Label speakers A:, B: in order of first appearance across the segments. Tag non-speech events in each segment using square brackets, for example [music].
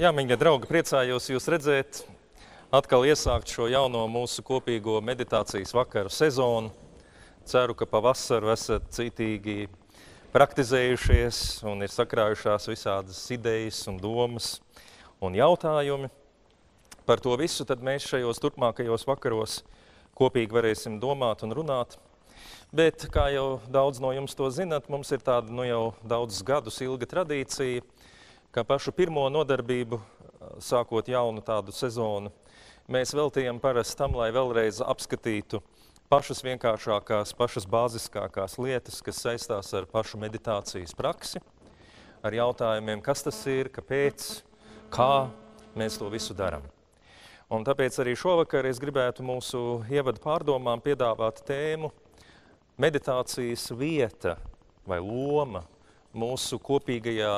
A: Jā, mīļie draugi, priecājos jūs redzēt, atkal iesākt šo jauno mūsu kopīgo meditācijas vakaru sezonu. Ceru, ka pavasaru esat citīgi praktizējušies un ir sakrājušās visādas idejas un domas un jautājumi. Par to visu tad mēs šajos turpmākajos vakaros kopīgi varēsim domāt un runāt. Bet, kā jau daudz no jums to zinat, mums ir tāda nu jau daudzus gadus ilga tradīcija, ka pašu pirmo nodarbību, sākot jaunu tādu sezonu, mēs veltījam parasti tam, lai vēlreiz apskatītu pašas vienkāršākās, pašas bāziskākās lietas, kas saistās ar pašu meditācijas praksi, ar jautājumiem, kas tas ir, kāpēc, kā mēs to visu darām. Un tāpēc arī šovakar es gribētu mūsu ievadu pārdomām piedāvāt tēmu – meditācijas vieta vai loma mūsu kopīgajā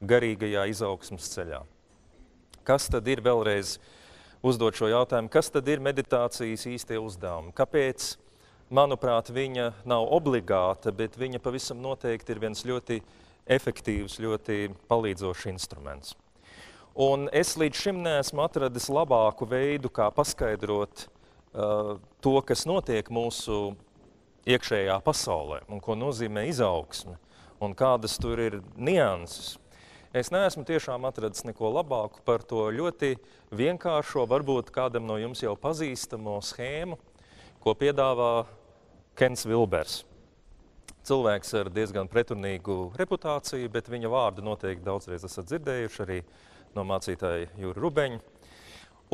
A: garīgajā izaugsmas ceļā. Kas tad ir vēlreiz uzdot šo jautājumu, kas tad ir meditācijas īstie uzdevumi? Kāpēc, manuprāt, viņa nav obligāta, bet viņa pavisam noteikti ir viens ļoti efektīvs, ļoti palīdzošs instruments. Un es līdz šim neesmu atradis labāku veidu, kā paskaidrot uh, to, kas notiek mūsu iekšējā pasaulē un ko nozīmē izaugsme un kādas tur ir nianses. Es neesmu tiešām atradis neko labāku par to ļoti vienkāršo, varbūt kādam no jums jau pazīstamo schēmu, ko piedāvā Kens Vilbers. Cilvēks ar diezgan pretrunīgu reputāciju, bet viņa vārdu noteikti daudzreiz esat dzirdējuši arī no mācītāja Jūra Rubeņa.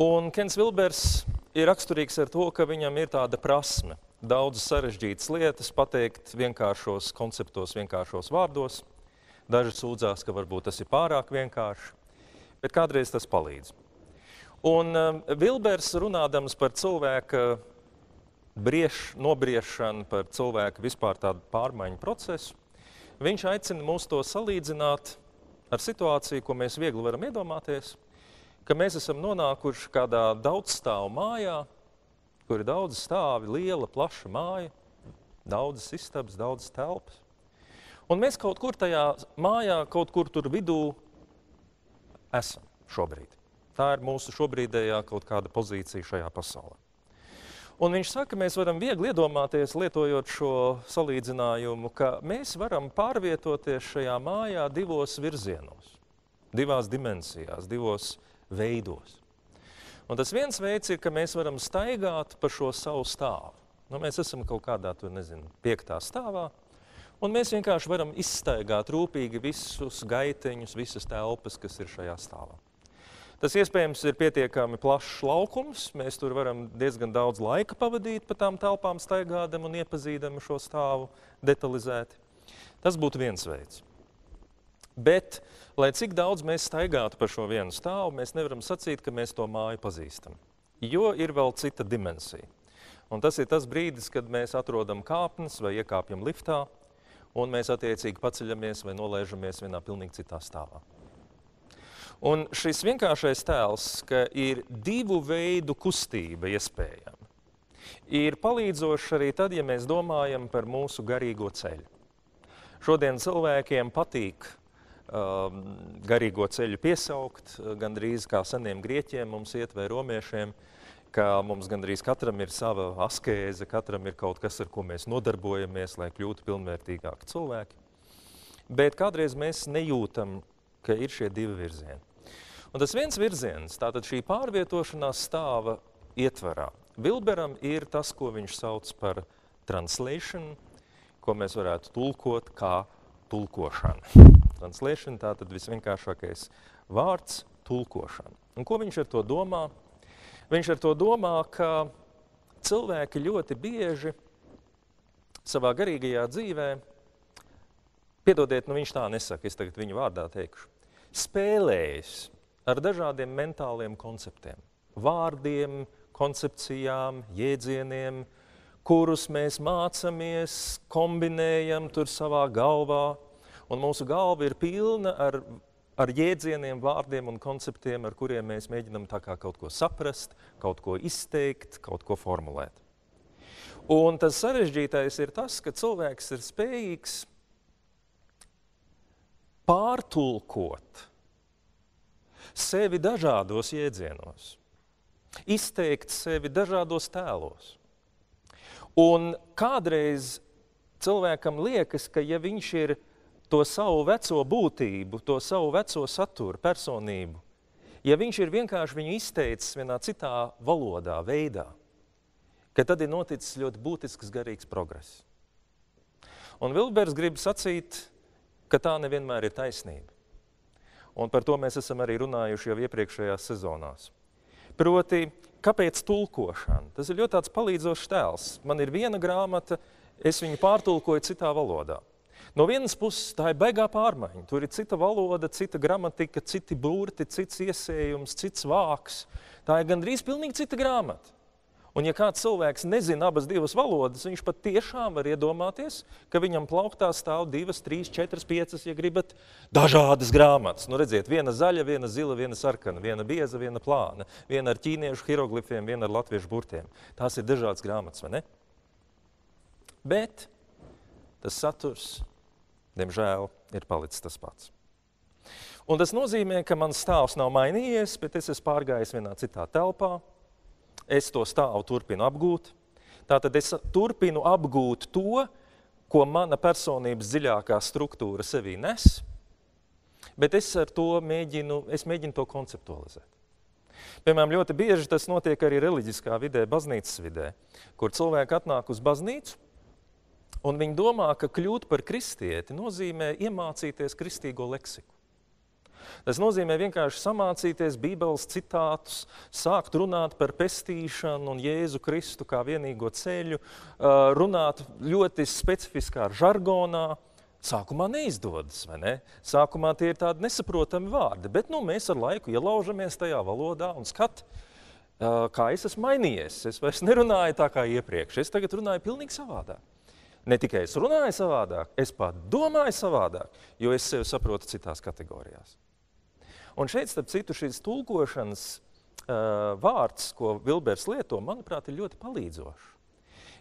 A: Un Kens Vilbers ir raksturīgs ar to, ka viņam ir tāda prasme – daudz sarežģītas lietas pateikt vienkāršos konceptos, vienkāršos vārdos. Daži sūdzās, ka varbūt tas ir pārāk vienkārši, bet kādreiz tas palīdz. Un um, Vilbers runādams par cilvēka brieš, nobriešanu, par cilvēku vispār tādu pārmaiņu procesu, viņš aicina mūs to salīdzināt ar situāciju, ko mēs viegli varam iedomāties, ka mēs esam nonākuši kādā daudzstāvu mājā, kur ir daudz stāvi, liela, plaša māja, daudzas istabas, daudzas telpas. Un mēs kaut kur tajā mājā, kaut kur tur vidū esam šobrīd. Tā ir mūsu šobrīdējā kaut kāda pozīcija šajā pasaulē. Un viņš saka, mēs varam viegli iedomāties, lietojot šo salīdzinājumu, ka mēs varam pārvietoties šajā mājā divos virzienos, divās dimensijās, divos veidos. Un tas viens veids ir, ka mēs varam staigāt pa šo savu stāvu. Nu, mēs esam kaut kādā, tur, nezinu, piektā stāvā, un mēs vienkārši varam izstaigāt rūpīgi visus gaiteņus, visas telpas, kas ir šajā stāvā. Tas iespējams ir pietiekami plašs laukums. Mēs tur varam diezgan daudz laika pavadīt pa tām telpām, staigādam un iepazīdam šo stāvu detalizēti. Tas būtu viens veids. Bet, lai cik daudz mēs staigātu pa šo vienu stāvu, mēs nevaram sacīt, ka mēs to māju pazīstam. Jo ir vēl cita dimensija. Un tas ir tas brīdis, kad mēs atrodam kāpnes vai iekāpjam liftā, un mēs attiecīgi paceļamies vai nolaižamies vienā pilnīgi citā stāvā. Un šis vienkāršais tēls, ka ir divu veidu kustība iespējama, ir palīdzošs arī tad, ja mēs domājam par mūsu garīgo ceļu. Šodien cilvēkiem patīk Um, garīgo ceļu piesaukt, uh, gandrīz kā seniem grieķiem mums iet vai romiešiem, ka mums gandrīz katram ir sava askēze, katram ir kaut kas, ar ko mēs nodarbojamies, lai kļūtu pilnvērtīgāki cilvēki. Bet kādreiz mēs nejūtam, ka ir šie divi virzieni. Un tas viens virziens, tātad šī pārvietošanās stāva ietvarā. Vilberam ir tas, ko viņš sauc par translation, ko mēs varētu tulkot kā tulkošana translation, tā tad visvienkāršākais vārds tulkošana. Un ko viņš ar to domā? Viņš ar to domā, ka cilvēki ļoti bieži savā garīgajā dzīvē, piedodiet, nu viņš tā nesaka, es tagad viņu vārdā teikšu, spēlējas ar dažādiem mentāliem konceptiem, vārdiem, koncepcijām, jēdzieniem, kurus mēs mācāmies, kombinējam tur savā galvā, Un mūsu galva ir pilna ar, ar jēdzieniem, vārdiem un konceptiem, ar kuriem mēs mēģinam kaut ko saprast, kaut ko izteikt, kaut ko formulēt. Un tas sarežģītais ir tas, ka cilvēks ir spējīgs pārtulkot sevi dažādos jēdzienos, izteikt sevi dažādos tēlos. Un kādreiz cilvēkam liekas, ka ja viņš ir to savu veco būtību, to savu veco saturu, personību, ja viņš ir vienkārši viņu izteicis vienā citā valodā, veidā, tad ir noticis ļoti būtisks garīgs progress. Un Vilbers grib sacīt, ka tā nevienmēr ir taisnība. Un par to mēs esam arī runājuši jau iepriekšējās sezonās. Proti, kāpēc tulkošana? Tas ir ļoti palīdzošs tēls. Man ir viena grāmata, es viņu pārtulkoju citā valodā. No vienas puses, tā ir baigā pārmaiņa. Tur ir cita valoda, cita gramatika, citi burti, cits iesējums, cits vāks. Tā ir gandrīz pilnīgi cita grāmata. Un, ja kāds cilvēks nezina abas divas valodas, viņš pat tiešām var iedomāties, ka viņam plauktā stāv divas, trīs, četras, piecas, ja gribat, dažādas grāmatas. Nu, redziet, viena zaļa, viena zila, viena sarkana, viena bieza, viena plāna, viena ar ķīniešu hieroglifiem, viena ar latviešu burtiem. Tās ir dažādas grāmatas, vai ne? Bet tas saturs, diemžēl, ir palicis tas pats. Un tas nozīmē, ka mans stāvs nav mainījies, bet es esmu pārgājis vienā citā telpā, es to stāvu turpinu apgūt. Tātad es turpinu apgūt to, ko mana personības dziļākā struktūra sevī nes, bet es ar to mēģinu, es mēģinu to konceptualizēt. Piemēram, ļoti bieži tas notiek arī reliģiskā vidē, baznīcas vidē, kur cilvēki atnāk uz baznīcu, un viņi domā, ka kļūt par kristieti nozīmē iemācīties kristīgo leksiku. Tas nozīmē vienkārši samācīties Bībeles citātus, sākt runāt par pestīšanu un Jēzu Kristu kā vienīgo ceļu, runāt ļoti specifiskā žargonā. Sākumā neizdodas, vai ne? Sākumā tie ir tādi nesaprotami vārdi, bet nu, mēs ar laiku ielaužamies tajā valodā un skat, kā es esmu mainījies. Es vairs nerunāju tā kā iepriekš, es tagad runāju pilnīgi savādāk. Ne tikai es runāju savādāk, es pat domāju savādāk, jo es sevi saprotu citās kategorijās. Un šeit, starp citu, šīs tulkošanas uh, vārds, ko Vilbers lieto, manuprāt, ir ļoti palīdzošs.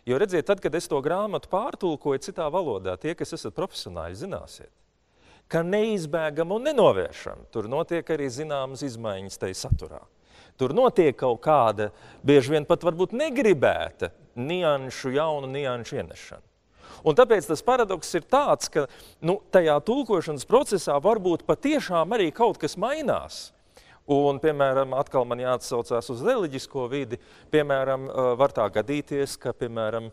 A: Jo redziet, tad, kad es to grāmatu pārtulkoju citā valodā, tie, kas esat profesionāļi, zināsiet, ka neizbēgam un nenovēršam. Tur notiek arī zināmas izmaiņas tajā saturā. Tur notiek kaut kāda, bieži vien pat varbūt negribēta nianšu, jaunu nianšu ienešana. Un tāpēc tas paradoks ir tāds, ka nu, tajā tulkošanas procesā varbūt patiešām arī kaut kas mainās. Un, piemēram, atkal man jāatsaucās uz reliģisko vidi. Piemēram, var tā gadīties, ka, piemēram,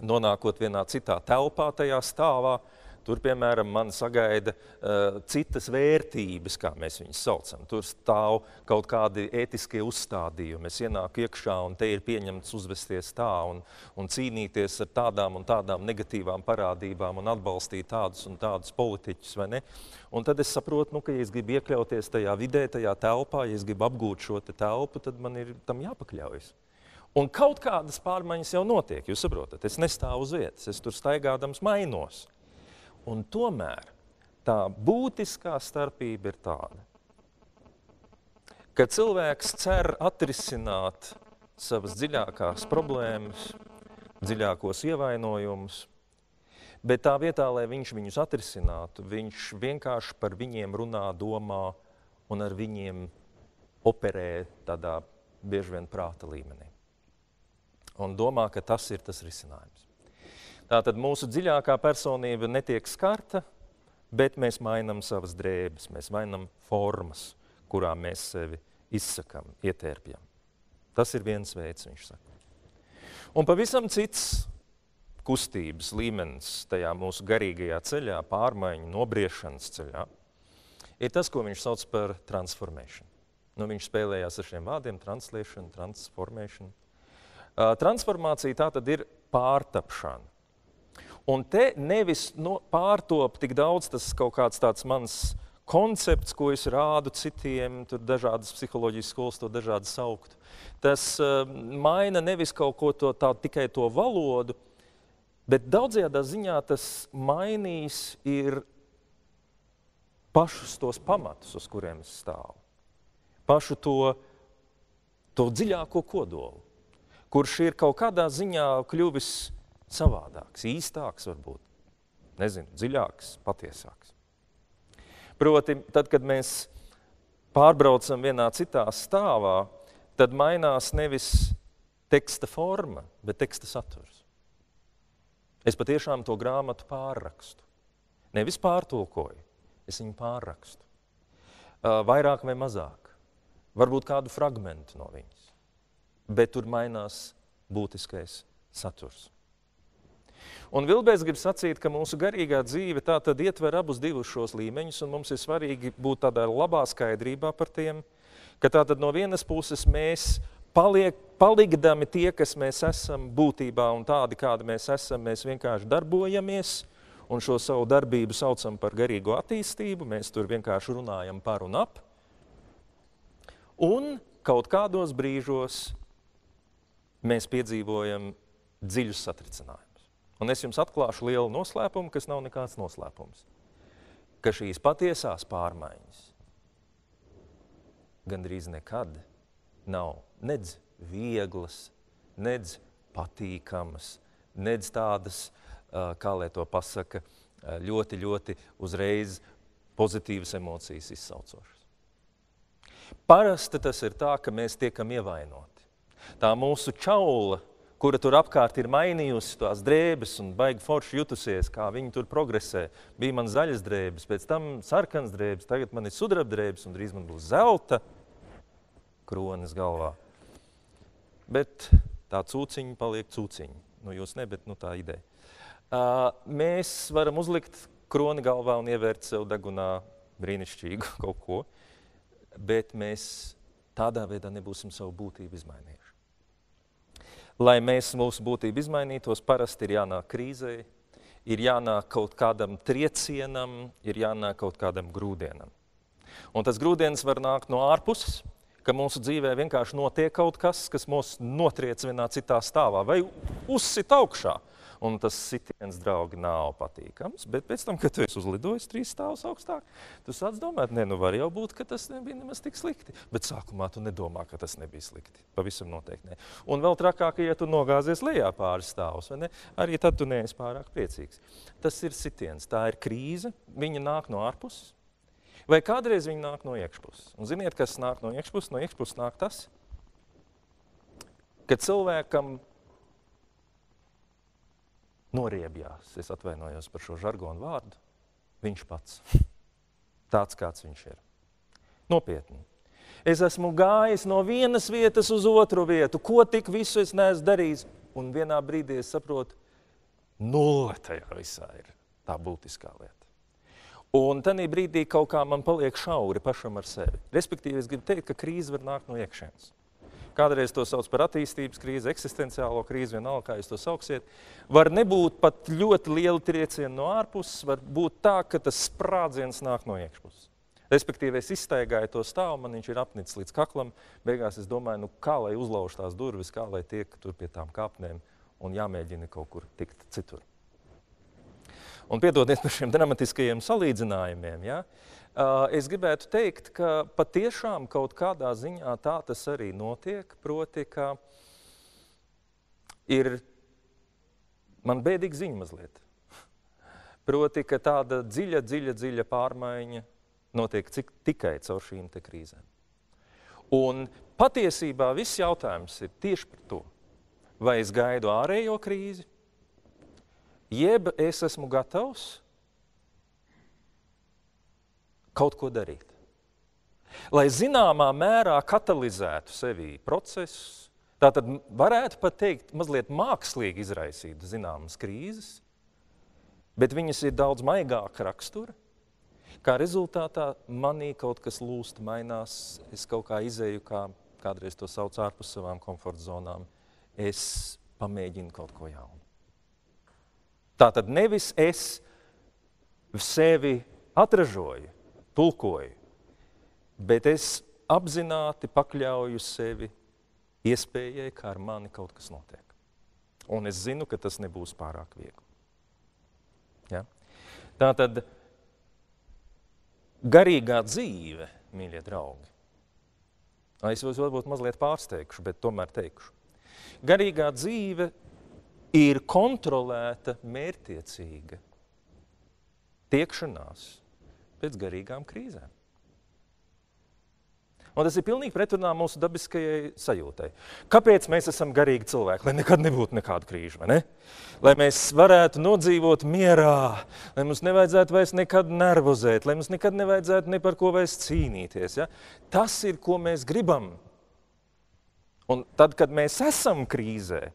A: nonākot vienā citā telpā, tajā stāvā, uh, Tur, piemēram, man sagaida uh, citas vērtības, kā mēs viņus saucam. Tur stāv kaut kādi ētiskie uzstādījumi. Es ienāku iekšā un te ir pieņemts uzvesties tā un, un cīnīties ar tādām un tādām negatīvām parādībām un atbalstīt tādus un tādus politiķus, vai ne? Un tad es saprotu, nu, ka, ja es gribu iekļauties tajā vidē, tajā telpā, ja es gribu apgūt šo te telpu, tad man ir tam jāpakļaujas. Un kaut kādas pārmaiņas jau notiek, jūs saprotat, es nestāvu uz vietas, es tur staigādams mainos. Un tomēr tā būtiskā starpība ir tāda, ka cilvēks cer atrisināt savas dziļākās problēmas, dziļākos ievainojumus, bet tā vietā, lai viņš viņus atrisinātu, viņš vienkārši par viņiem runā, domā un ar viņiem operē tādā bieži vien prāta līmenī. Un domā, ka tas ir tas risinājums. Tātad mūsu dziļākā personība netiek skarta, bet mēs mainām savas drēbes, mēs mainām formas, kurā mēs sevi izsakām, ietērpjam. Tas ir viens veids, viņš saka. Un pavisam cits kustības līmenis tajā mūsu garīgajā ceļā, pārmaiņu, nobriešanas ceļā, ir tas, ko viņš sauc par transformēšanu. Nu, viņš spēlējās ar šiem vārdiem - translēšana, transformēšana. Uh, transformācija tā tad ir pārtapšana. Un te nevis no, pārtop tik daudz tas kaut kāds tāds mans koncepts, ko es rādu citiem, tur dažādas psiholoģijas skolas to dažādi saukt. Tas uh, maina nevis kaut ko to tā, tikai to valodu, bet daudzajā ziņā tas mainīs ir pašus tos pamatus, uz kuriem es stāvu. Pašu to, to dziļāko kodolu, kurš ir kaut kādā ziņā kļuvis savādāks, īstāks varbūt, nezinu, dziļāks, patiesāks. Proti, tad, kad mēs pārbraucam vienā citā stāvā, tad mainās nevis teksta forma, bet teksta saturs. Es patiešām to grāmatu pārrakstu. Nevis pārtulkoju, es viņu pārrakstu. Vairāk vai mazāk. Varbūt kādu fragmentu no viņas. Bet tur mainās būtiskais saturs. Un Vilbēs grib sacīt, ka mūsu garīgā dzīve tā tad ietver abus divus šos līmeņus, un mums ir svarīgi būt tādā labā skaidrībā par tiem, ka tā tad no vienas puses mēs paliek, palikdami tie, kas mēs esam būtībā un tādi, kādi mēs esam, mēs vienkārši darbojamies un šo savu darbību saucam par garīgo attīstību, mēs tur vienkārši runājam par un ap. Un kaut kādos brīžos mēs piedzīvojam dziļus satricinājumus. Un es jums atklāšu lielu noslēpumu, kas nav nekāds noslēpums. Ka šīs patiesās pārmaiņas gandrīz nekad nav nedz vieglas, nedz patīkamas, nedz tādas, kā lai to pasaka, ļoti, ļoti uzreiz pozitīvas emocijas izsaucošas. Parasti tas ir tā, ka mēs tiekam ievainoti. Tā mūsu čaula kura tur apkārt ir mainījusi tās drēbes un baigi forši jutusies, kā viņi tur progresē. Bija man zaļas drēbes, pēc tam sarkanas drēbes, tagad man ir sudraba drēbes un drīz man būs zelta kronis galvā. Bet tā cūciņa paliek cūciņa. Nu, jūs ne, bet nu, tā ideja. Uh, mēs varam uzlikt kroni galvā un ievērt sev degunā brīnišķīgu [laughs] kaut ko, bet mēs tādā veidā nebūsim savu būtību izmainījuši. Lai mēs mūsu būtību izmainītos, parasti ir jānāk krīzē, ir jānāk kaut kādam triecienam, ir jānāk kaut kādam grūdienam. Un tas grūdienis var nākt no ārpuses, ka mūsu dzīvē vienkārši notiek kaut kas, kas mūs notriec vienā citā stāvā vai uzsit augšā un tas sitiens, draugi, nav patīkams. Bet pēc tam, kad tu esi uzlidojis trīs stāvus augstāk, tu sāc domāt, ne, nu var jau būt, ka tas nebija nemaz tik slikti. Bet sākumā tu nedomā, ka tas nebija slikti. Pavisam noteikti ne. Un vēl trakāk, ja tu nogāzies lejā pāris stāvus, ne, arī tad tu neesi pārāk priecīgs. Tas ir sitiens, tā ir krīze, viņa nāk no ārpuses. Vai kādreiz viņi nāk no iekšpuses? Un ziniet, kas nāk no iekšpuses? No iekšpuses nāk tas, ka cilvēkam noriebjās. Es atvainojos par šo žargonu vārdu. Viņš pats. Tāds, kāds viņš ir. Nopietni. Es esmu gājis no vienas vietas uz otru vietu, ko tik visu es neesmu darījis. Un vienā brīdī es saprotu, nulle tajā visā ir tā būtiskā lieta. Un tajā brīdī kaut kā man paliek šauri pašam ar sevi. Respektīvi, es gribu teikt, ka krīze var nākt no iekšienes. Kādreiz to sauc par attīstības krīzi, eksistenciālo krīzi, vienalga, kā jūs to sauksiet. Var nebūt pat ļoti liela trieciena no ārpuses, var būt tā, ka tas sprādziens nāk no iekšpuses. Respektīvi, es iztaigāju to stāvu, man viņš ir apnicis līdz kaklam. Beigās es domāju, nu, kā lai uzlauž tās durvis, kā lai tiek tur pie tām kāpnēm un jāmēģina kaut kur tikt citur. Un piedodiet par šiem dramatiskajiem salīdzinājumiem. Ja? Es gribētu teikt, ka patiešām kaut kādā ziņā tā tas arī notiek. Proti, ka ir man bēdīga ziņa mazliet. Proti, ka tāda dziļa, dziļa, dziļa pārmaiņa notiek cik, tikai caur šīm krīzēm. Un patiesībā viss jautājums ir tieši par to, vai es gaidu ārējo krīzi, jeb es esmu gatavs kaut ko darīt. Lai zināmā mērā katalizētu sevī procesus, tā tad varētu pat teikt, mazliet mākslīgi izraisīt zināmas krīzes, bet viņas ir daudz maigāka rakstura. Kā rezultātā manī kaut kas lūst, mainās, es kaut kā izēju, kā kādreiz to sauc ārpus savām komforta zonām, es pamēģinu kaut ko jaunu. Tā tad nevis es sevi atražoju, tulkoju, bet es apzināti pakļauju sevi iespējai, ka ar mani kaut kas notiek. Un es zinu, ka tas nebūs pārāk viegli. Ja? Tā tad garīgā dzīve, mīļie draugi, es jūs varbūt mazliet pārsteigšu, bet tomēr teikšu. Garīgā dzīve ir kontrolēta, mērķtiecīga tiekšanās pēc garīgām krīzēm. Un tas ir pilnīgi pretrunā mūsu dabiskajai sajūtai. Kāpēc mēs esam garīgi cilvēki? Lai nekad nebūtu nekādu krīžu, vai ne? Lai mēs varētu nodzīvot mierā, lai mums nevajadzētu vairs nekad nervozēt, lai mums nekad nevajadzētu ne par ko vairs cīnīties. Ja? Tas ir, ko mēs gribam. Un tad, kad mēs esam krīzē,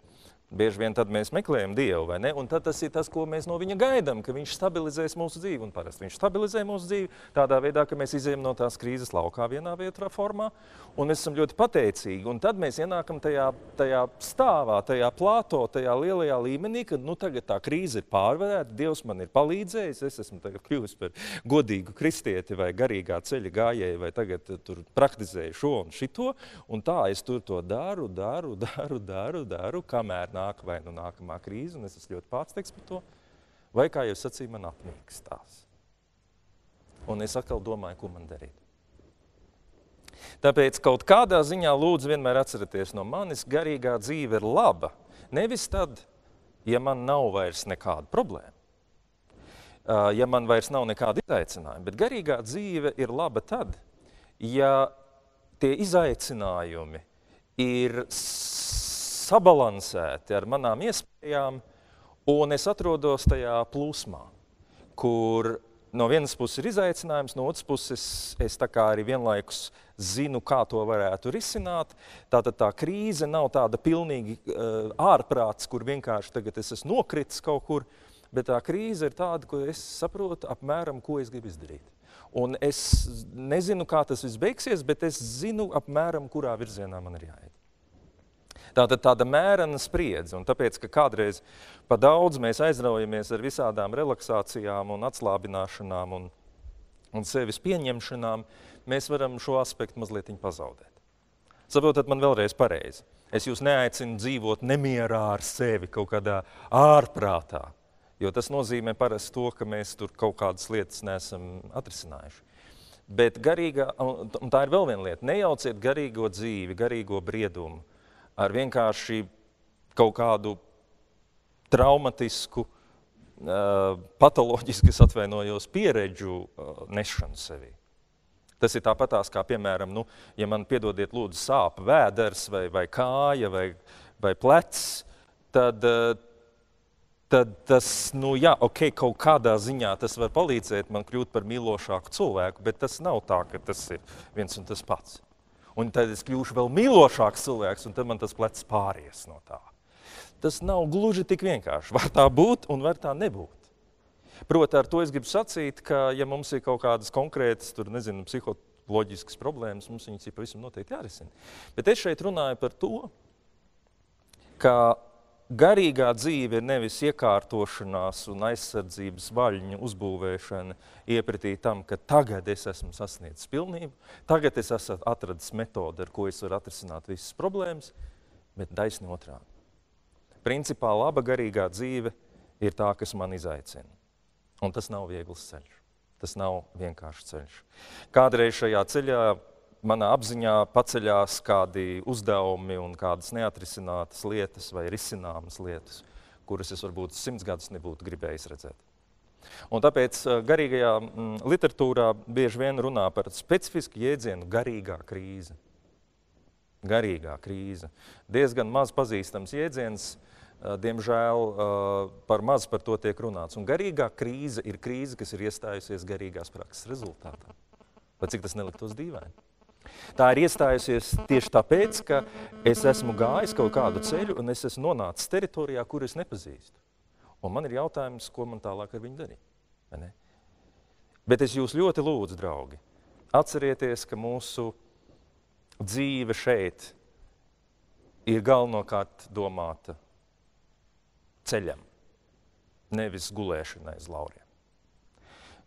A: Bieži vien tad mēs meklējam Dievu, vai ne? Un tad tas ir tas, ko mēs no viņa gaidām, ka viņš stabilizēs mūsu dzīvi. Un parasti viņš stabilizē mūsu dzīvi tādā veidā, ka mēs izējām no tās krīzes laukā vienā vietā formā, un mēs esam ļoti pateicīgi. Un tad mēs ienākam tajā, tajā stāvā, tajā plāto, tajā lielajā līmenī, kad nu, tagad tā krīze ir pārvarēta, Dievs man ir palīdzējis, es esmu kļuvis par godīgu kristieti vai garīgā ceļa gājēju, vai tagad tur praktizēju šo un šito, un tā es tur to daru, daru, daru, daru, daru kamēr nāk vai nu nākamā krīze, un es esmu ļoti pārsteigts par to, vai, kā jau sacīju, man apnīkstās. Un es atkal domāju, ko man darīt. Tāpēc kaut kādā ziņā lūdzu vienmēr atcerieties no manis, garīgā dzīve ir laba. Nevis tad, ja man nav vairs nekāda problēma, ja man vairs nav nekāda izaicinājuma, bet garīgā dzīve ir laba tad, ja tie izaicinājumi ir sabalansēti ar manām iespējām, un es atrodos tajā plūsmā, kur no vienas puses ir izaicinājums, no otras puses es tā kā arī vienlaikus zinu, kā to varētu risināt. Tātad tā krīze nav tāda pilnīgi uh, ārprāts, kur vienkārši tagad es esmu nokritis kaut kur, bet tā krīze ir tāda, ko es saprotu apmēram, ko es gribu izdarīt. Un es nezinu, kā tas viss beigsies, bet es zinu apmēram, kurā virzienā man ir jāiet. Tātad tāda mērena spriedze, un tāpēc, ka kādreiz pa daudz mēs aizraujamies ar visādām relaksācijām un atslābināšanām un, un sevis pieņemšanām, mēs varam šo aspektu mazliet pazaudēt. Saprotat man vēlreiz pareizi. Es jūs neaicinu dzīvot nemierā ar sevi kaut kādā ārprātā, jo tas nozīmē parasti to, ka mēs tur kaut kādas lietas neesam atrisinājuši. Bet garīgā, un tā ir vēl viena lieta, nejauciet garīgo dzīvi, garīgo briedumu ar vienkārši kaut kādu traumatisku, patoloģisku, es atvainojos, pieredžu nešanu sevī. Tas ir tāpatās, kā piemēram, nu, ja man piedodiet, lūdzu, sāp vēders vai, vai kāja vai, vai plecs, tad, tad tas, nu, jā, ok, kaut kādā ziņā tas var palīdzēt man kļūt par mīlošāku cilvēku, bet tas nav tā, ka tas ir viens un tas pats un tad es kļūšu vēl mīlošāks cilvēks, un tad man tas plecs pāries no tā. Tas nav gluži tik vienkārši. Var tā būt un var tā nebūt. Proti, ar to es gribu sacīt, ka, ja mums ir kaut kādas konkrētas, tur, nezinu, psiholoģiskas problēmas, mums viņas ir pavisam noteikti jārisina. Bet es šeit runāju par to, ka garīgā dzīve ir nevis iekārtošanās un aizsardzības vaļņu uzbūvēšana iepratī tam, ka tagad es esmu sasniedzis pilnību, tagad es esmu atradis metodi, ar ko es varu atrisināt visas problēmas, bet taisni otrādi. Principā laba garīgā dzīve ir tā, kas man izaicina. Un tas nav viegls ceļš. Tas nav vienkāršs ceļš. Kādreiz šajā ceļā manā apziņā paceļās kādi uzdevumi un kādas neatrisinātas lietas vai risināmas lietas, kuras es varbūt simts gadus nebūtu gribējis redzēt. Un tāpēc eh, garīgajā mm, literatūrā bieži vien runā par specifisku jēdzienu garīgā krīze. Garīgā krīze. Diezgan maz pazīstams jēdziens, eh, diemžēl eh, par maz par to tiek runāts. Un garīgā krīze ir krīze, kas ir iestājusies garīgās prakses rezultātā. Vai cik tas neliktos dīvaini? Tā ir iestājusies tieši tāpēc, ka es esmu gājis kaut kādu ceļu un es esmu nonācis teritorijā, kur es nepazīstu. Un man ir jautājums, ko man tālāk ar viņu darīt. Bet es jūs ļoti lūdzu, draugi, atcerieties, ka mūsu dzīve šeit ir galvenokārt domāta ceļam, nevis gulēšanai uz lauriem.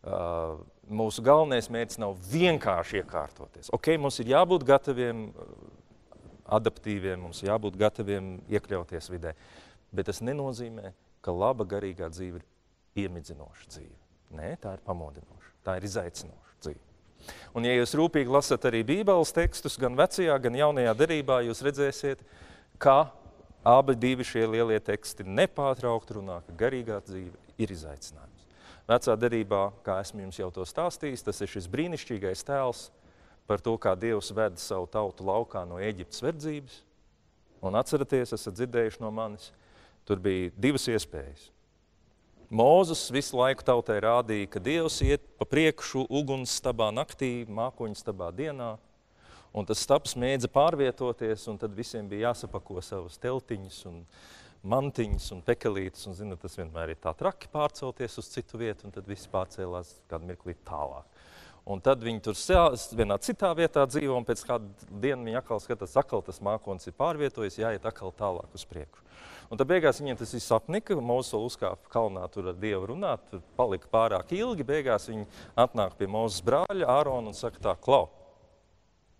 A: Uh, mūsu galvenais mērķis nav vienkārši iekārtoties. Ok, mums ir jābūt gataviem, uh, adaptīviem, mums jābūt gataviem iekļauties vidē, bet tas nenozīmē, ka laba garīgā dzīve ir iemidzinoša dzīve. Nē, tā ir pamodinoša, tā ir izaicinoša dzīve. Un, ja jūs rūpīgi lasat arī Bībeles tekstus, gan vecajā, gan jaunajā derībā, jūs redzēsiet, ka abi divi šie lielie teksti nepārtraukti runā, ka garīgā dzīve ir izaicinājums. Vecā derībā, kā esmu jums jau to stāstījis, tas ir šis brīnišķīgais tēls par to, kā Dievs ved savu tautu laukā no Eģiptes verdzības. Un atceraties, esat dzirdējuši no manis, tur bija divas iespējas. Mūzes visu laiku tautai rādīja, ka Dievs iet pa priekšu uguns stabā naktī, mākoņu stabā dienā, un tas stabs mēdza pārvietoties, un tad visiem bija jāsapako savas teltiņas un mantiņas un pekelītes, un zina, tas vienmēr ir tā traki pārcelties uz citu vietu, un tad viss pārcēlās kādu mirklī tālāk. Un tad viņi tur vienā citā vietā dzīvo, un pēc kāda diena viņi atkal skatās, atkal tas mākonis ir pārvietojis, jāiet atkal tālāk uz priekšu. Un tad beigās viņiem tas viss apnika, Mozus uzkāpa kalnā tur ar Dievu runāt, tur palika pārāk ilgi, beigās viņi atnāk pie Mozus brāļa Ārona un saka tā, klau,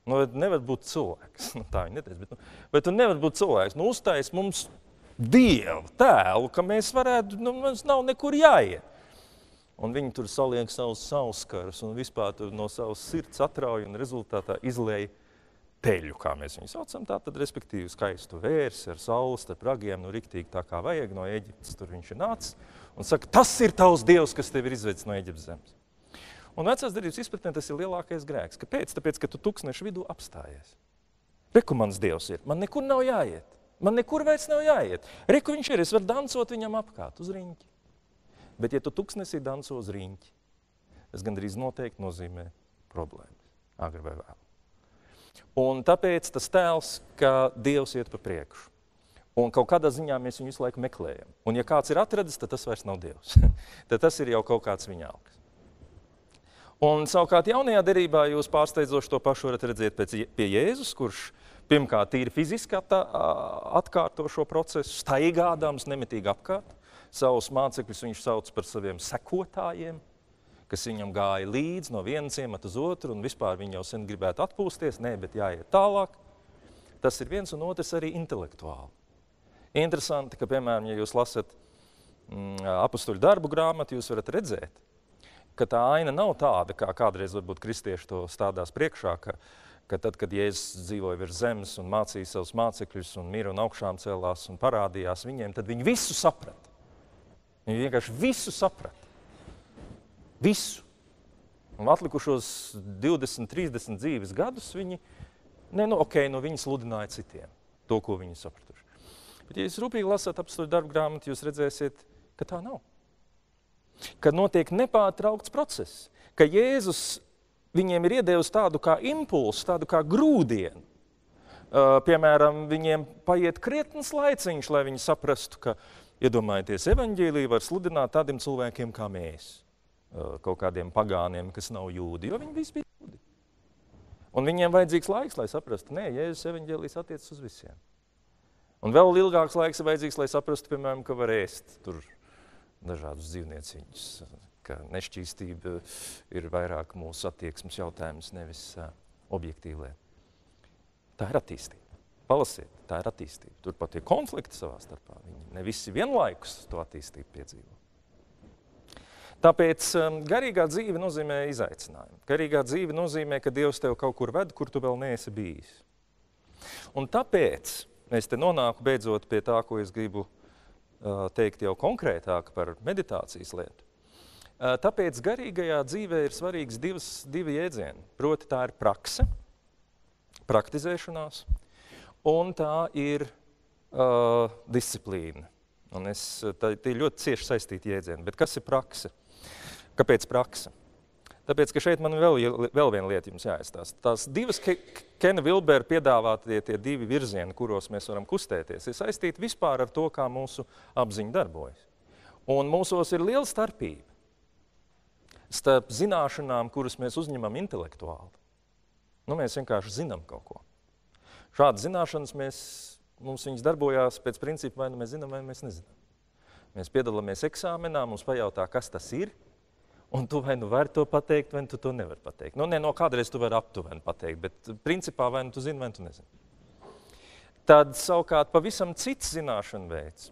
A: nu, nevar [laughs] būt cilvēks, nu, tā viņi neteica, bet, nu, bet tu nevar būt cilvēks, nu, uztais mums Dievu tēlu, ka mēs varētu, nu, mums nav nekur jāiet. Un viņi tur saliek savus sauskarus un vispār no savas sirds atrauj un rezultātā izlēja teļu, kā mēs viņu saucam. Tātad, respektīvi, skaistu vērsi ar saules starp ragiem, nu, riktīgi tā kā vajag no Eģiptes. Tur viņš ir nācis un saka, tas ir tavs dievs, kas tev ir izvedis no Eģiptes zemes. Un vecās darbības izpratnē tas ir lielākais grēks. Kāpēc? Tāpēc, ka tu tūkstnešu vidū apstājies. Reku mans dievs ir, man nekur nav jāiet. Man nekur vairs nav jāiet. Reku viņš ir, es varu dansot viņam apkārt uz riņķi. Bet, ja tu tuksnesī danco uz riņķi, tas gandrīz noteikti nozīmē problēmas, agri vai vēl. Un tāpēc tas tēls, ka Dievs iet pa priekšu. Un kaut kādā ziņā mēs viņu visu laiku meklējam. Un ja kāds ir atradis, tad tas vairs nav Dievs. [laughs] tad tas ir jau kaut kāds viņa alks. Un savukārt jaunajā derībā jūs pārsteidzoši to pašu varat redzēt pēc, pie Jēzus, kurš pirmkārt tīri fiziski atkārto šo procesu, staigādams nemitīgi apkārt. Savus mācekļus viņš sauc par saviem sekotājiem, kas viņam gāja līdzi no viena ciemata uz otru, un vispār viņi jau sen gribētu atpūsties, nē, bet jāiet tālāk. Tas ir viens un otrs arī intelektuāli. Interesanti, ka, piemēram, ja jūs lasat mm, apustuļu darbu grāmatu, jūs varat redzēt, ka tā aina nav tāda, kā kādreiz varbūt kristieši to stādās priekšā, ka, ka tad, kad Jēzus dzīvoja virs zemes un mācīja savus mācekļus un mira un augšām celās un parādījās viņiem, tad viņi visu saprata. Viņi vienkārši visu saprata. Visu. Un atlikušos 20, 30 dzīves gadus viņi, ne, nu, ok, nu viņi sludināja citiem to, ko viņi sapratuši. Bet, ja jūs rūpīgi lasāt apstākļu darbu grāmatu, jūs redzēsiet, ka tā nav. Kad notiek nepārtraukts process, ka Jēzus viņiem ir iedevis tādu kā impulsu, tādu kā grūdienu. Uh, piemēram, viņiem paiet krietnes laiciņš, lai viņi saprastu, ka Iedomājieties, evaņģēlīju var sludināt tādiem cilvēkiem kā mēs, kaut kādiem pagāniem, kas nav jūdi, jo viņi visi bija jūdi. Un viņiem vajadzīgs laiks, lai saprastu, ka Jēzus evaņģēlījis attiecas uz visiem. Un vēl ilgāks laiks ir vajadzīgs, lai saprastu, piemēram, ka var ēst tur dažādus dzīvnieciņus, ka nešķīstība ir vairāk mūsu attieksmes jautājums, nevis objektīva lieta. Tā ir attīstība. Palasiet, tā ir attīstība. Tur pat ir konflikti savā starpā. Viņi ne visi vienlaikus to attīstību piedzīvo. Tāpēc garīgā dzīve nozīmē izaicinājumu. Garīgā dzīve nozīmē, ka Dievs tev kaut kur ved, kur tu vēl neesi bijis. Un tāpēc es te nonāku beidzot pie tā, ko es gribu teikt jau konkrētāk par meditācijas lietu. Tāpēc garīgajā dzīvē ir svarīgs divas, divi jēdzieni. Proti tā ir prakse, praktizēšanās un tā ir uh, disciplīna. Un es, tā, tā ir ļoti cieši saistīta jēdziena. Bet kas ir prakse? Kāpēc prakse? Tāpēc, ka šeit man vēl, vēl viena lieta jums jāizstāsta. Tās divas Ke Kena Vilbera piedāvātie tie divi virzieni, kuros mēs varam kustēties, ir saistīti vispār ar to, kā mūsu apziņa darbojas. Un mūsos ir liela starpība starp zināšanām, kuras mēs uzņemam intelektuāli. Nu, mēs vienkārši zinām kaut ko. Šādas zināšanas mēs, mums darbojās pēc principa, vai nu mēs zinām, vai mēs nezinām. Mēs piedalāmies eksāmenā, mums pajautā, kas tas ir, un tu vai nu vari to pateikt, vai nu tu to nevari pateikt. Nu, ne, no kādreiz tu vari aptuveni pateikt, bet principā vai nu tu zini, vai nu tu nezini. Tad savukārt pavisam cits zināšana veids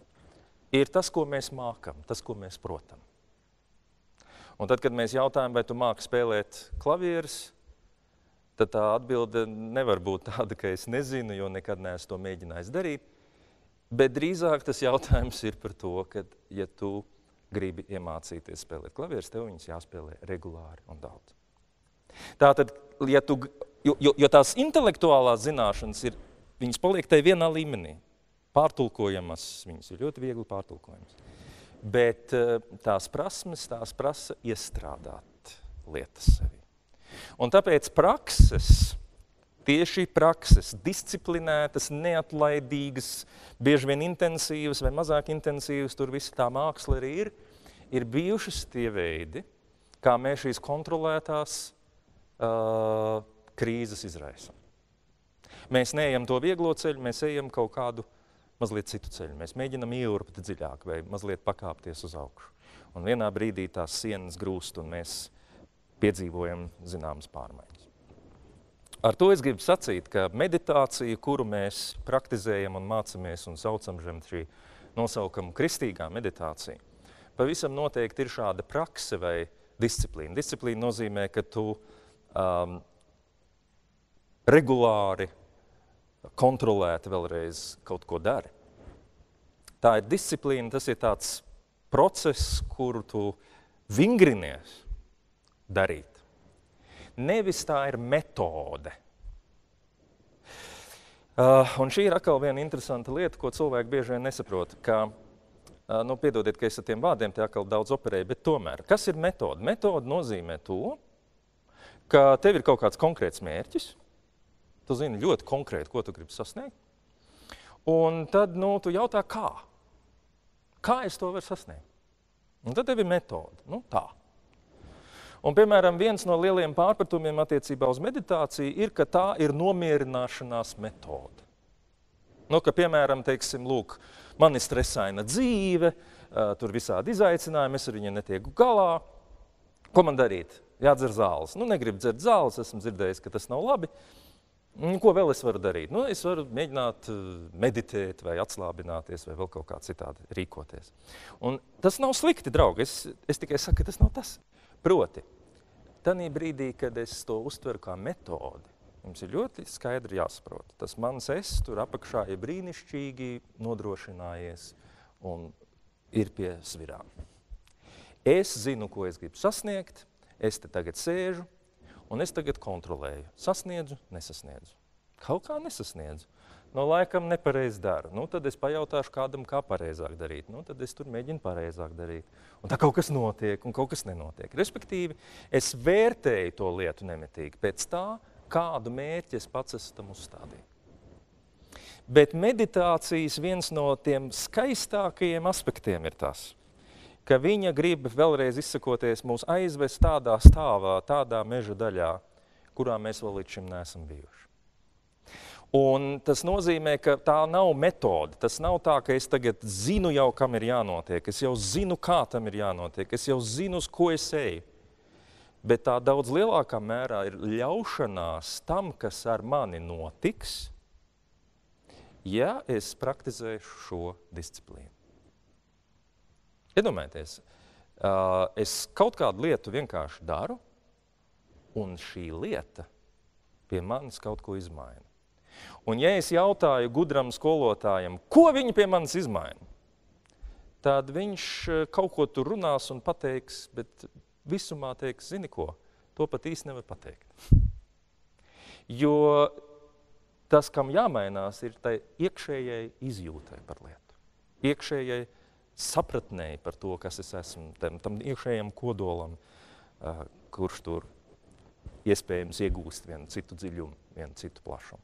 A: ir tas, ko mēs mākam, tas, ko mēs protam. Un tad, kad mēs jautājam, vai tu māki spēlēt klavierus, tad tā atbilde nevar būt tāda, ka es nezinu, jo nekad neesmu to mēģinājis darīt. Bet drīzāk tas jautājums ir par to, ka, ja tu gribi iemācīties spēlēt klavierus, tev viņas jāspēlē regulāri un daudz. Tātad, ja tu jo, jo, jo tās intelektuālās zināšanas ir, viņas paliek tajā vienā līmenī. Pārtulkojamas, viņas ir ļoti viegli pārtulkojamas. Bet eh, tās prasmes, tās prasa iestrādāt lietas sevī. Un tāpēc prakses, tieši prakses, disciplinētas, neatlaidīgas, bieži vien intensīvas vai mazāk intensīvas, tur viss tā māksla arī ir, ir bijušas tie veidi, kā mēs šīs kontrolētās uh, krīzes izraisam. Mēs neejam to vieglo ceļu, mēs ejam kaut kādu mazliet citu ceļu. Mēs mēģinam ielurpt dziļāk vai mazliet pakāpties uz augšu. Un vienā brīdī tās sienas grūst un mēs piedzīvojam zināmas pārmaiņas. Ar to es gribu sacīt, ka meditācija, kuru mēs praktizējam un mācamies un saucam zem šī nosaukuma kristīgā meditācija, pavisam noteikti ir šāda prakse vai disciplīna. Disciplīna nozīmē, ka tu um, regulāri, kontrolēti vēlreiz kaut ko dari. Tā ir disciplīna, tas ir tāds process, kuru tu vingrinies darīt. Nevis tā ir metode. Uh, un šī ir atkal viena interesanta lieta, ko cilvēki bieži vien nesaprot. Ka, uh, nu, piedodiet, ka es ar tiem vārdiem te atkal daudz operēju, bet tomēr, kas ir metode? Metode nozīmē to, ka tev ir kaut kāds konkrēts mērķis, tu zini ļoti konkrēti, ko tu gribi sasniegt, un tad nu, tu jautā, kā? Kā es to varu sasniegt? Un tad tev ir metode. Nu, tā. Un, piemēram, viens no lieliem pārpratumiem attiecībā uz meditāciju ir, ka tā ir nomierināšanās metode. Nu, ka, piemēram, teiksim, lūk, man ir stresaina dzīve, tur visādi izaicinājumi, es ar viņu netieku galā. Ko man darīt? Jādzer zāles. Nu, negribu dzert zāles, esmu dzirdējis, ka tas nav labi. Ko vēl es varu darīt? Nu, es varu mēģināt meditēt, vai atslābināties, vai vēl kaut kā citādi rīkoties. Un tas nav slikti, draugi. Es, es tikai saku, ka tas nav tas. Proti, tajā brīdī, kad es to uztveru kā metodi, mums ir ļoti skaidri jāsaprot, tas mans es tur apakšā ir brīnišķīgi nodrošinājies un ir pie svirām. Es zinu, ko es gribu sasniegt, es te tagad sēžu un es tagad kontrolēju. Sasniedzu, nesasniedzu. Kaut kā nesasniedzu no laikam nepareizi dara. Nu, tad es pajautāšu kādam, kā pareizāk darīt. Nu, tad es tur mēģinu pareizāk darīt. Un tā kaut kas notiek, un kaut kas nenotiek. Respektīvi, es vērtēju to lietu nemitīgi pēc tā, kādu mērķi es pats esmu tam uzstādījis. Bet meditācijas viens no tiem skaistākajiem aspektiem ir tas, ka viņa grib vēlreiz izsakoties mūs aizvest tādā stāvā, tādā meža daļā, kurā mēs vēl līdz šim neesam bijuši. Un tas nozīmē, ka tā nav metode. Tas nav tā, ka es tagad zinu jau, kam ir jānotiek. Es jau zinu, kā tam ir jānotiek. Es jau zinu, uz ko es eju. Bet tā daudz lielākā mērā ir ļaušanās tam, kas ar mani notiks, ja es praktizēšu šo disciplīnu. Iedomājieties, es kaut kādu lietu vienkārši daru, un šī lieta pie manis kaut ko izmaina. Un ja es jautāju gudram skolotājam, ko viņi pie manis izmaina, tad viņš kaut ko tur runās un pateiks, bet visumā teiks, zini ko, to pat īsti nevar pateikt. Jo tas, kam jāmainās, ir tai iekšējai izjūtai par lietu. Iekšējai sapratnēji par to, kas es esmu, tam, tam iekšējam kodolam, uh, kurš tur iespējams iegūst vienu citu dziļumu, vienu citu plašumu.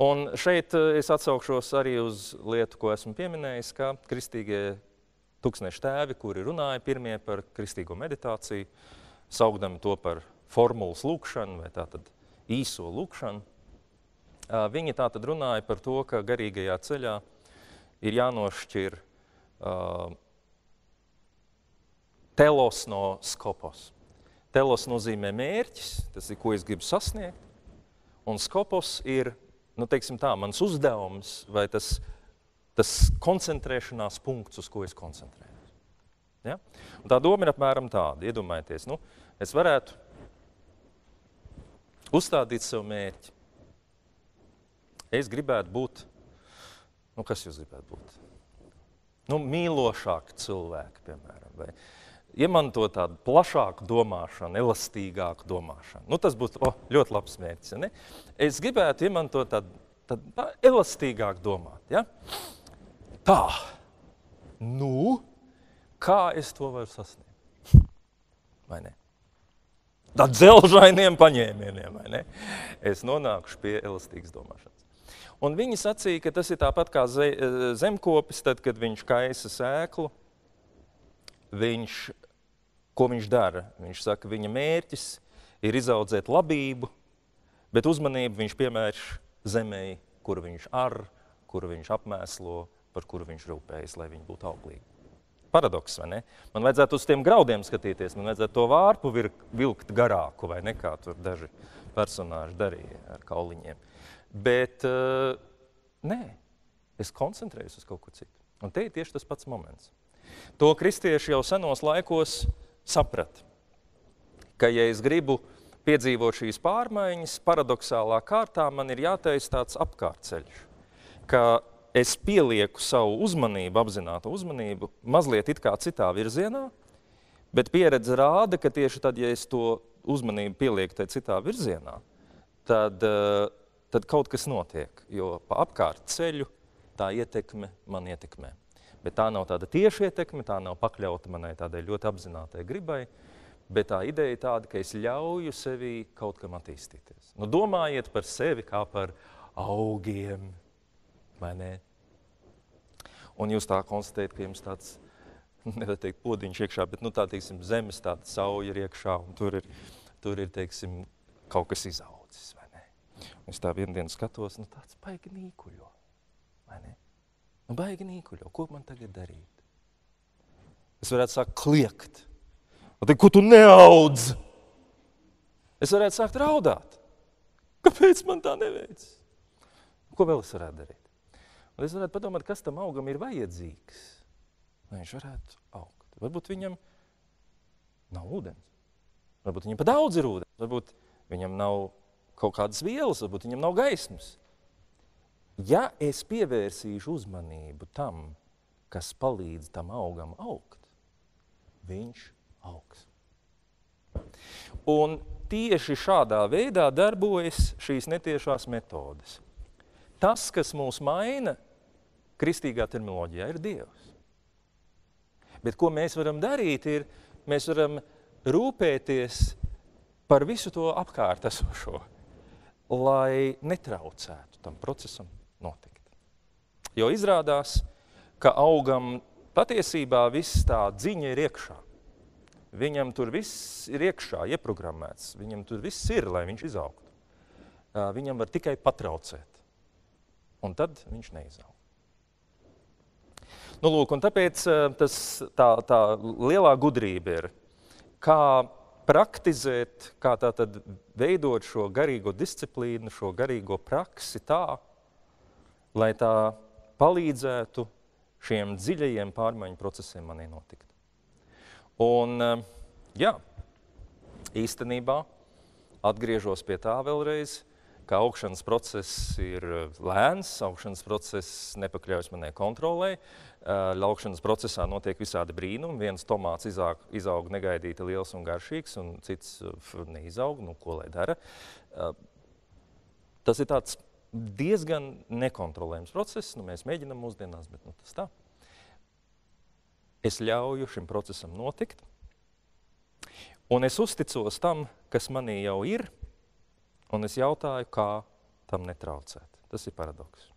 A: Un šeit es atsaukšos arī uz lietu, ko esmu pieminējis, ka kristīgie tūkstneši tēvi, kuri runāja pirmie par kristīgo meditāciju, saukdami to par formulas lūkšanu vai tātad īso lūkšanu, viņi tātad runāja par to, ka garīgajā ceļā ir jānošķir uh, telos no skopos. Telos nozīmē mērķis, tas ir, ko es gribu sasniegt, un skopos ir nu, teiksim tā, mans uzdevums vai tas, tas koncentrēšanās punkts, uz ko es koncentrējos. Ja? Un tā doma ir apmēram tāda. Iedomājieties, nu, es varētu uzstādīt sev mērķi. Es gribētu būt, nu, kas jūs gribētu būt? Nu, mīlošāki cilvēki, piemēram, vai iemantot tādu plašāku domāšanu, elastīgāku domāšanu. Nu, tas būtu oh, ļoti labs mērķis. Ja es gribētu iemantot tādu, tādu tā, elastīgāku domāt. Ja? Tā, nu, kā es to varu sasniegt? Vai ne? Tad dzelžainiem paņēmieniem, vai ne? Es nonākušu pie elastīgas domāšanas. Un viņi sacīja, ka tas ir tāpat kā zemkopis, tad, kad viņš kaisa sēklu, viņš, ko viņš dara? Viņš saka, viņa mērķis ir izaudzēt labību, bet uzmanību viņš piemērš zemē, kur viņš ar, kur viņš apmēslo, par kuru viņš rūpējas, lai viņi būtu auglīgi. Paradoks, vai ne? Man vajadzētu uz tiem graudiem skatīties, man vajadzētu to vārpu vilkt garāku, vai ne, kā tur daži personāži darīja ar kauliņiem. Bet uh, nē, es koncentrējos uz kaut ko citu. Un te ir tieši tas pats moments. To kristieši jau senos laikos saprata, ka ja es gribu piedzīvot šīs pārmaiņas, paradoxālā kārtā man ir jātaisa tāds apkārtceļš, ka es pielieku savu uzmanību, apzinātu uzmanību, mazliet it kā citā virzienā, bet pieredze rāda, ka tieši tad, ja es to uzmanību pielieku tajā citā virzienā, tad, eh, tad kaut kas notiek, jo pa apkārt ceļu tā ietekme man ietekmē. Bet tā nav tāda tieša ietekme, tā nav pakļauta manai tādai ļoti apzinātai gribai, bet tā ideja ir tāda, ka es ļauju sevī kaut kam attīstīties. Nu, domājiet par sevi kā par augiem, vai ne? Un jūs tā konstatējat, ka jums tāds, [laughs] nevar teikt, podiņš iekšā, bet, nu, tā, teiksim, zemes tāda sauja ir iekšā, un tur ir, tur ir, teiksim, kaut kas izaudzis, es tā vienu dienu skatos, nu, tāds paigi nīkuļo, vai ne? Nu, baigi nīkuļo, ko man tagad darīt? Es varētu sākt kliegt. Te, ko tu neaudz? Es varētu sākt raudāt. Kāpēc man tā neveic? Ko vēl es varētu darīt? Un es varētu padomāt, kas tam augam ir vajadzīgs, lai viņš varētu augt. Varbūt viņam nav ūdens. Varbūt viņam pa daudz ir ūdens. Varbūt viņam nav kaut kādas vielas, varbūt viņam nav gaismas. Ja es pievērsīšu uzmanību tam, kas palīdz tam augam augt, viņš augs. Un tieši šādā veidā darbojas šīs netiešās metodes. Tas, kas mūs maina, kristīgā terminoloģijā, ir Dievs. Bet ko mēs varam darīt, ir mēs varam rūpēties par visu to apkārt esošo, lai netraucētu tam procesam notikt. Jo izrādās, ka augam patiesībā viss tā dziņa ir iekšā. Viņam tur viss ir iekšā, ieprogrammēts. Viņam tur viss ir, lai viņš izaugtu. Viņam var tikai patraucēt. Un tad viņš neizaug. Nu, lūk, un tāpēc tas, tā, tā lielā gudrība ir, kā praktizēt, kā tā tad veidot šo garīgo disciplīnu, šo garīgo praksi tā, lai tā palīdzētu šiem dziļajiem pārmaiņu procesiem manī notikt. Un, eh, jā, īstenībā atgriežos pie tā vēlreiz, ka augšanas process ir lēns, augšanas process nepakļaujas manai kontrolē. Eh, augšanas procesā notiek visādi brīnumi. Viens tomāts izaug, izaug negaidīti liels un garšīgs, un cits eh, neizaug, nu, ko lai dara. Tas ir tāds diezgan nekontrolējams process. Nu, mēs mēģinām mūsdienās, bet nu, tas tā. Es ļauju šim procesam notikt, un es uzticos tam, kas manī jau ir, un es jautāju, kā tam netraucēt. Tas ir paradoks.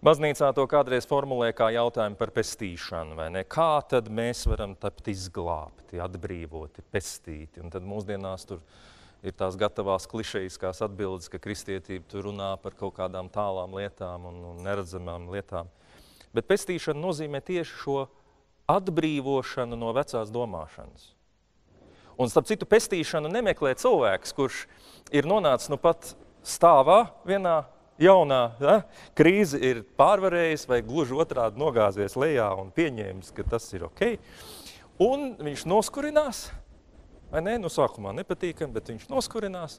A: Baznīcā to kādreiz formulē kā jautājumu par pestīšanu, vai ne? Kā tad mēs varam tapt izglābti, atbrīvoti, pestīti? Un tad mūsdienās tur ir tās gatavās klišejiskās atbildes, ka kristietība tur runā par kaut kādām tālām lietām un, un neredzamām lietām. Bet pestīšana nozīmē tieši šo atbrīvošanu no vecās domāšanas. Un starp citu, pestīšanu nemeklē cilvēks, kurš ir nonācis nu pat stāvā vienā jaunā ja? krīze ir pārvarējis vai gluži otrādi nogāzies lejā un pieņēmis, ka tas ir ok. Un viņš noskurinās, Vai ne? Nu, sākumā nepatīkami, bet viņš noskurinās.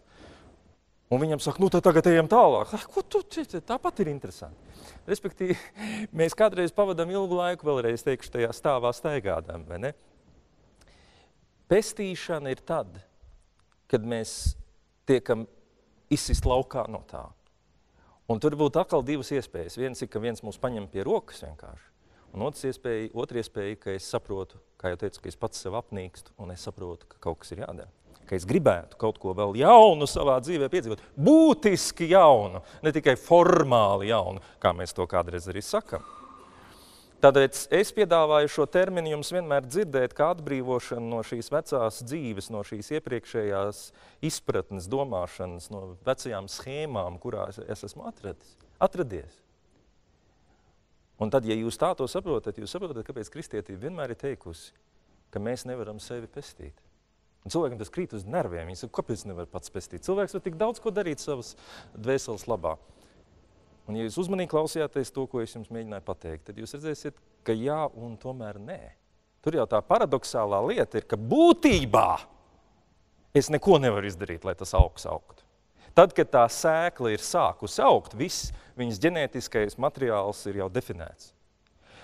A: Un viņam saka, nu, tad tagad ejam tālāk. Ah, ko tu, tāpat ir interesanti. Respektīvi, [laughs] mēs kādreiz pavadām ilgu laiku, vēlreiz teikšu, tajā stāvā staigādām, vai ne? Pestīšana ir tad, kad mēs tiekam izsist laukā no tā. Un tur būtu atkal divas iespējas. Viens ir, ka viens mūs paņem pie rokas vienkārši. Un otrs iespēja, otra iespēja, ka es saprotu, kā jau teicu, ka es pats sev apnīkstu un es saprotu, ka kaut kas ir jādara. Ka es gribētu kaut ko vēl jaunu savā dzīvē piedzīvot. Būtiski jaunu, ne tikai formāli jaunu, kā mēs to kādreiz arī sakām. Tāpēc es piedāvāju šo terminu jums vienmēr dzirdēt, kā atbrīvošanu no šīs vecās dzīves, no šīs iepriekšējās izpratnes, domāšanas, no vecajām schēmām, kurās es esmu atradis, atradies. Un tad, ja jūs tā to saprotat, jūs saprotat, kāpēc kristietība vienmēr ir teikusi, ka mēs nevaram sevi pestīt. Un cilvēkam tas krīt uz nerviem. Viņi saka, kāpēc nevar pats pestīt? Cilvēks var tik daudz ko darīt savas dvēseles labā. Un, ja jūs uzmanīgi klausījāties to, ko es jums mēģināju pateikt, tad jūs redzēsiet, ka jā, un tomēr nē. Tur jau tā paradoxālā lieta ir, ka būtībā es neko nevaru izdarīt, lai tas augs augtu. Tad, kad tā sēkla ir sākusi augt, viss viņas ģenētiskais materiāls ir jau definēts.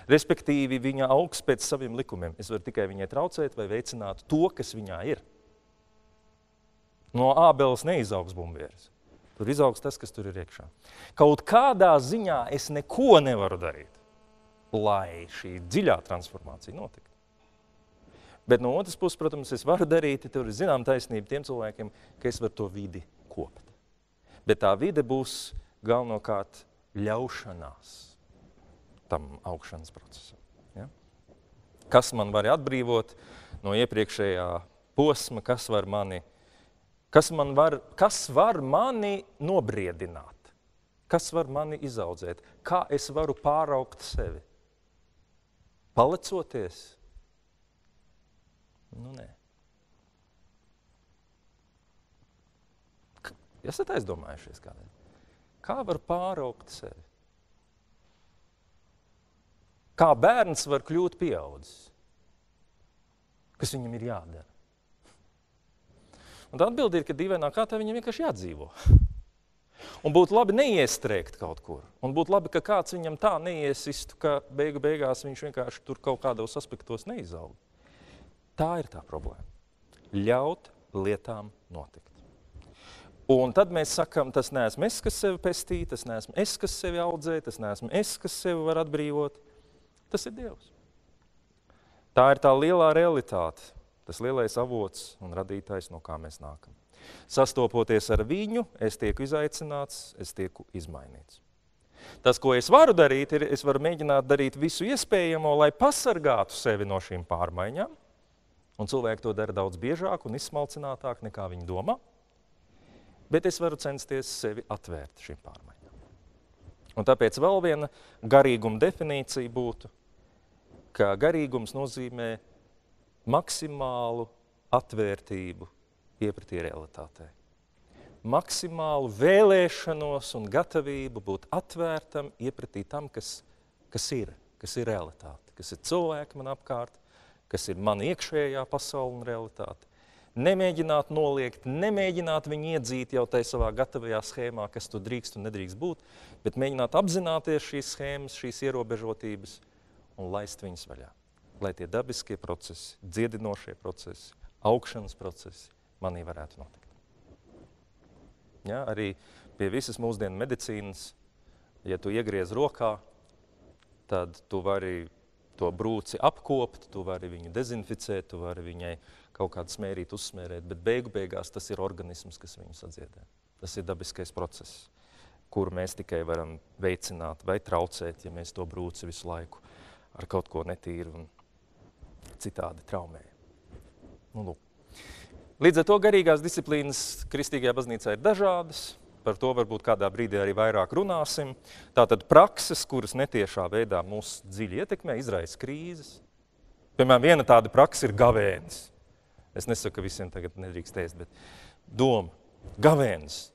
A: Respektīvi, viņa augs pēc saviem likumiem. Es varu tikai viņai traucēt vai veicināt to, kas viņā ir. No ābeles neizaugs bumbieris. Tur izaugs tas, kas tur ir iekšā. Kaut kādā ziņā es neko nevaru darīt, lai šī dziļā transformācija notiktu. Bet no otras puses, protams, es varu darīt, tur ir zinām taisnība tiem cilvēkiem, ka es varu to vidi kopt. Bet tā vide būs galvenokārt ļaušanās tam augšanas procesam. Ja? Kas man var atbrīvot no iepriekšējā posma, kas var mani atbrīvot Kas, var, kas var mani nobriedināt? Kas var mani izaudzēt? Kā es varu pāraugt sevi? Palecoties? Nu, nē. Esat aizdomājušies kādēļ? Kā var pāraugt sevi? Kā bērns var kļūt pieaudzis? Kas viņam ir jādara? Un tā atbilde ir, ka dīvainā kārtā viņam vienkārši jādzīvo. Un būtu labi neiestrēgt kaut kur. Un būtu labi, ka kāds viņam tā neiesistu, ka beigu beigās viņš vienkārši tur kaut kādos aspektos neizaug. Tā ir tā problēma. Ļaut lietām notikt. Un tad mēs sakām, tas neesmu es, kas sevi pestīja, tas neesmu es, kas sevi audzē, tas neesmu es, kas sevi var atbrīvot. Tas ir Dievs. Tā ir tā lielā realitāte tas lielais avots un radītājs, no kā mēs nākam. Sastopoties ar viņu, es tieku izaicināts, es tieku izmainīts. Tas, ko es varu darīt, ir, es varu mēģināt darīt visu iespējamo, lai pasargātu sevi no šīm pārmaiņām. Un cilvēki to dara daudz biežāk un izsmalcinātāk, nekā viņi domā. Bet es varu censties sevi atvērt šīm pārmaiņām. Un tāpēc vēl viena garīguma definīcija būtu, ka garīgums nozīmē maksimālu atvērtību iepratī realitātei. Maksimālu vēlēšanos un gatavību būt atvērtam iepratī tam, kas, kas ir, kas ir realitāte, kas ir cilvēki man apkārt, kas ir mana iekšējā pasaule un realitāte. Nemēģināt noliegt, nemēģināt viņu iedzīt jau tajā savā gatavajā schēmā, kas tur drīkst un nedrīkst būt, bet mēģināt apzināties šīs schēmas, šīs ierobežotības un laist viņas vaļā lai tie dabiskie procesi, dziedinošie procesi, augšanas procesi manī varētu notikt. Ja, arī pie visas mūsdienu medicīnas, ja tu iegriez rokā, tad tu vari to brūci apkopt, tu vari viņu dezinficēt, tu vari viņai kaut kādu smērīt, uzsmērēt, bet beigu beigās tas ir organisms, kas viņu sadziedē. Tas ir dabiskais process, kuru mēs tikai varam veicināt vai traucēt, ja mēs to brūci visu laiku ar kaut ko netīru un citādi traumēja. Nu, lūk. Līdz ar to garīgās disciplīnas kristīgajā baznīcā ir dažādas. Par to varbūt kādā brīdī arī vairāk runāsim. Tātad prakses, kuras netiešā veidā mūs dziļi ietekmē, izraisa krīzes. Piemēram, viena tāda praksa ir gavēnis. Es nesaku, ka visiem tagad nedrīkst ēst, bet doma – gavēnis.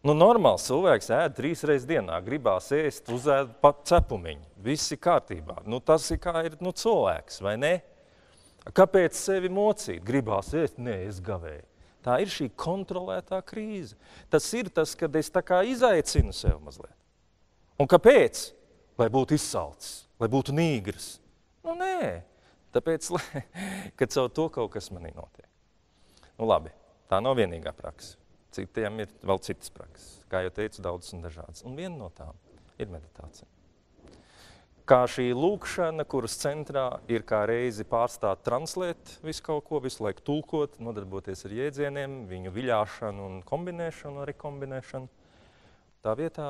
A: Nu, normāls cilvēks ēd trīs reizes dienā, gribās ēst, uzēd pat cepumiņu. Viss ir kārtībā. Nu, tas ir kā ir nu, cilvēks, vai ne? Kāpēc sevi mocīt? Gribās ēst, nē, es gavēju. Tā ir šī kontrolētā krīze. Tas ir tas, kad es tā kā izaicinu sev mazliet. Un kāpēc? Lai būtu izsalcis, lai būtu nīgrs. Nu, nē, Tāpēc, lai, [laughs] kad caur to kaut kas manī notiek. Nu, labi, tā nav vienīgā praksa. Citiem ir vēl citas prakses. Kā jau teicu, daudzas un dažādas. Un viena no tām ir meditācija. Kā šī lūkšana, kuras centrā ir kā reizi pārstāt translēt visu kaut ko, visu laiku tulkot, nodarboties ar jēdzieniem, viņu viļāšanu un kombinēšanu, arī kombinēšanu. Tā vietā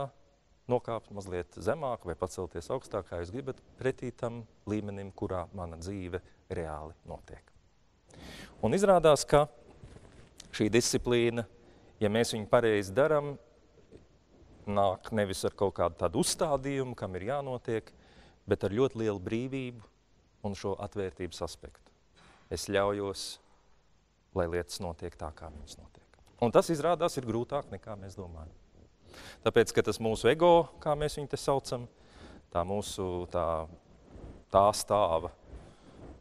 A: nokāpt mazliet zemāk vai pacelties augstāk, kā jūs gribat, pretī tam līmenim, kurā mana dzīve reāli notiek. Un izrādās, ka šī disciplīna, ja mēs viņu pareizi darām, nāk nevis ar kaut kādu tādu uzstādījumu, kam ir jānotiek, bet ar ļoti lielu brīvību un šo atvērtības aspektu. Es ļaujos, lai lietas notiek tā, kā viņas notiek. Un tas izrādās ir grūtāk nekā mēs domājam. Tāpēc, ka tas mūsu ego, kā mēs viņu te saucam, tā mūsu tā, tā stāva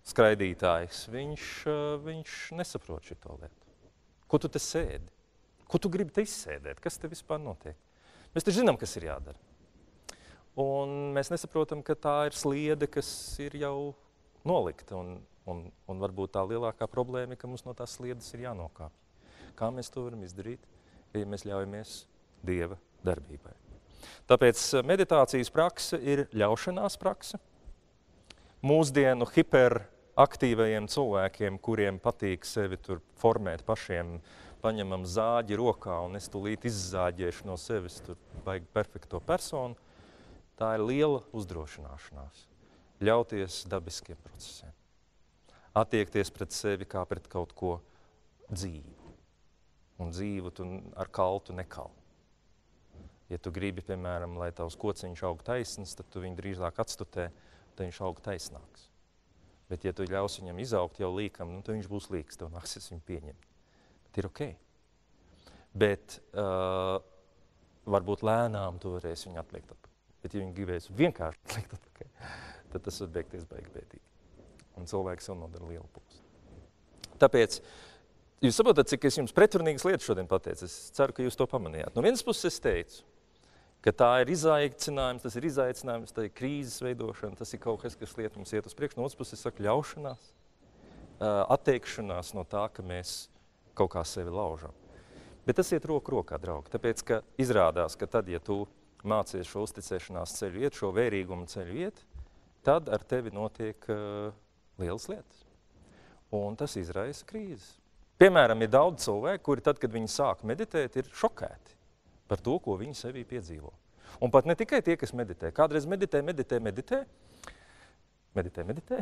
A: skraidītājs, viņš, viņš nesaprot šo lietu. Ko tu te sēdi? Ko tu gribi izsēdēt? Kas te vispār notiek? Mēs taču zinām, kas ir jādara. Un mēs nesaprotam, ka tā ir sliede, kas ir jau nolikta. Un, un, un varbūt tā lielākā problēma ir, ka mums no tās sliedes ir jānokāpj. Kā mēs to varam izdarīt, ja mēs ļaujamies Dieva darbībai. Tāpēc eh, meditācijas prakse ir ļaušanās prakse. Mūsdienu hiperaktīvajiem cilvēkiem, kuriem patīk sevi formēt pašiem, paņemam zāģi rokā un es tūlīt izzāģēšu no sevis tur baigi perfekto personu, tā ir liela uzdrošināšanās. Ļauties dabiskiem procesiem. Attiekties pret sevi kā pret kaut ko dzīvu. Un dzīvu tu ar kaltu nekal. Ja tu gribi, piemēram, lai tavs kociņš aug taisns, tad tu viņu drīzāk atstutē, tad viņš aug taisnāks. Bet ja tu ļaus viņam izaugt jau līkam, nu, tad viņš būs līks, tev nāksies viņu pieņemt. Bet ir ok. Bet uh, varbūt lēnām tu varēsi viņu atliekt atpakaļ. Bet ja viņi gribēs vienkārši atliekt atpakaļ, tad tas var beigties baigi bēdīgi. Un cilvēks jau nodara lielu pulsu. Tāpēc jūs saprotat, cik es jums pretrunīgas lietas šodien pateicu. Es ceru, ka jūs to pamanījāt. No vienas puses es teicu, ka tā ir izaicinājums, tas ir izaicinājums, tā ir krīzes veidošana, tas ir kaut kas, kas liet mums iet uz priekšu. No otras puses, saku, ļaušanās, atteikšanās no tā, ka mēs kaut kā sevi laužam. Bet tas iet roku rokā, draugi. Tāpēc, ka izrādās, ka tad, ja tu mācies šo uzticēšanās ceļu iet, šo vērīgumu ceļu iet, tad ar tevi notiek uh, lielas lietas. Un tas izraisa krīzes. Piemēram, ir daudz cilvēku, kuri tad, kad viņi sāk meditēt, ir šokēti par to, ko viņi sevī piedzīvo. Un pat ne tikai tie, kas meditē. Kādreiz meditē, meditē, meditē, meditē, meditē.